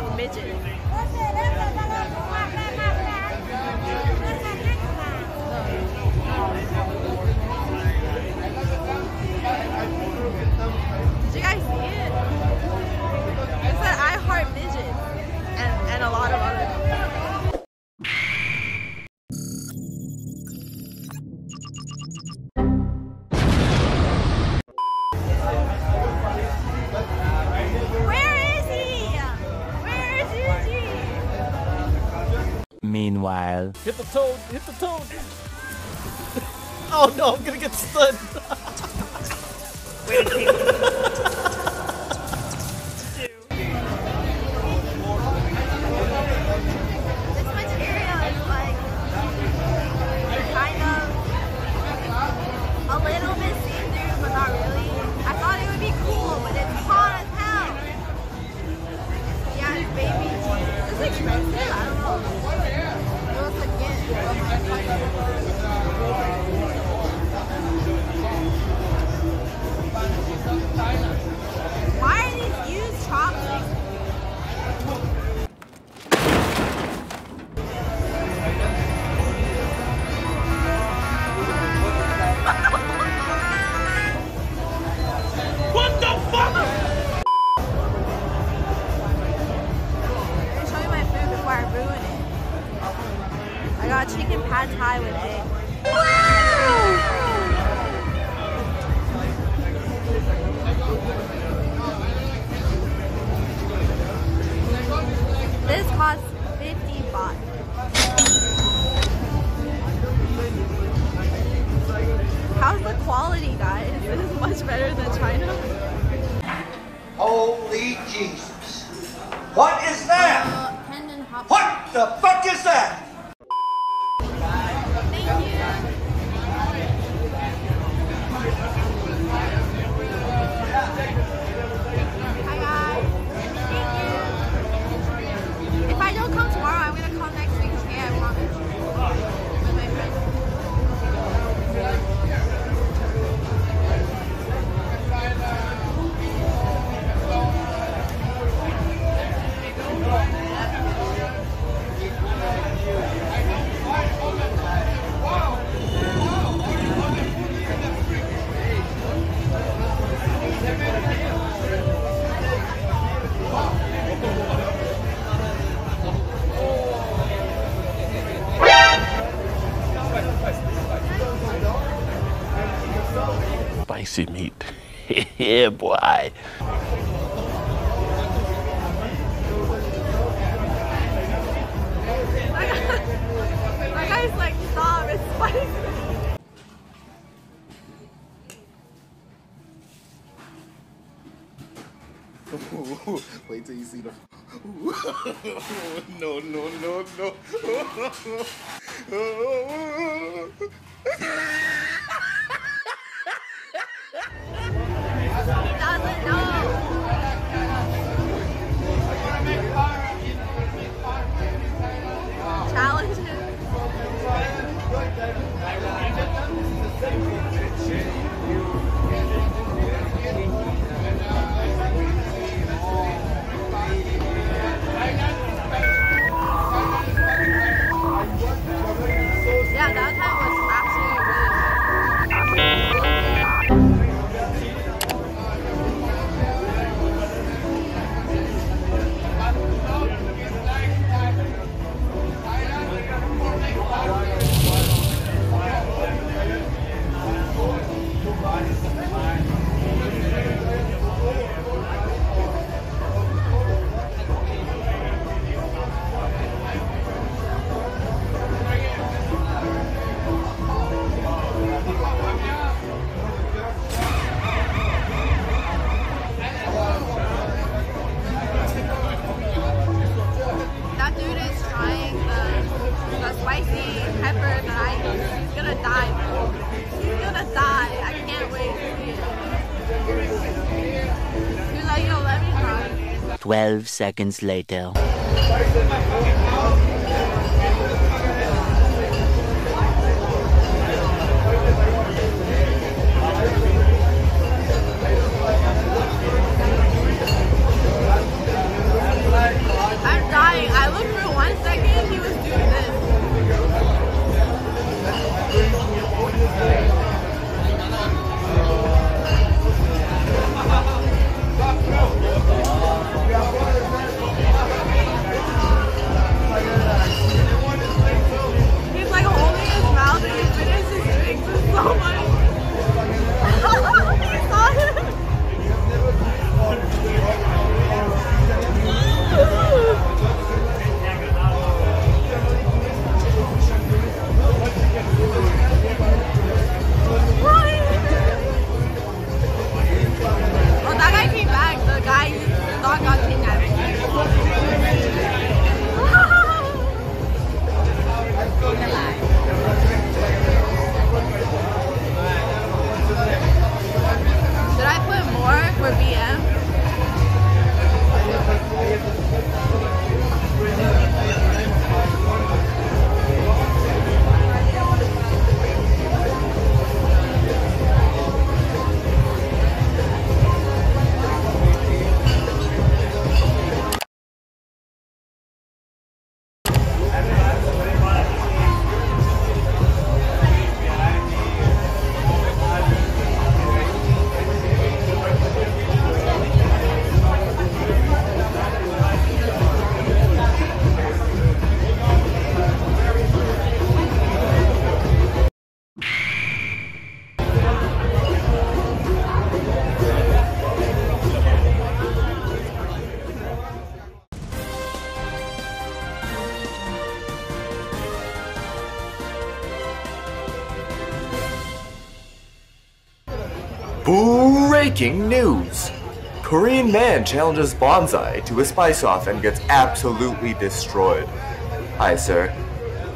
love midget. Meanwhile, hit the toad! Hit the toad! oh no, I'm gonna get stunned! China? Holy Jesus. What is that? Uh, what the fuck is that? juicy meat. yeah, boy. Wait till you see the. no, no, no, no. 12 seconds later. Breaking news! Korean man challenges Bawnsai to a spice off and gets absolutely destroyed. Hi, sir.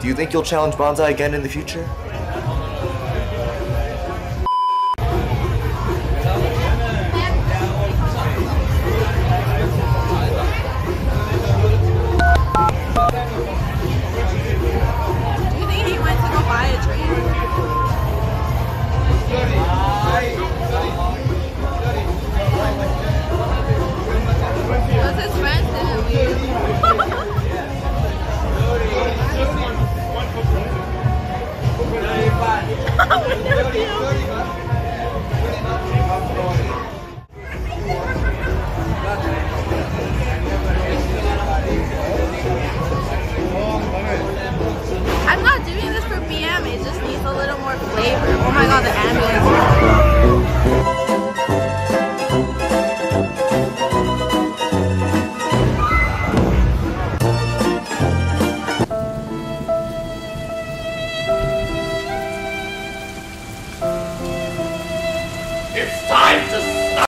Do you think you'll challenge Bawnsai again in the future? with you.